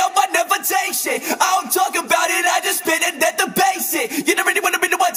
up, I never take shit. I don't talk about it, I just spit it at the basic. You never really wanna be the one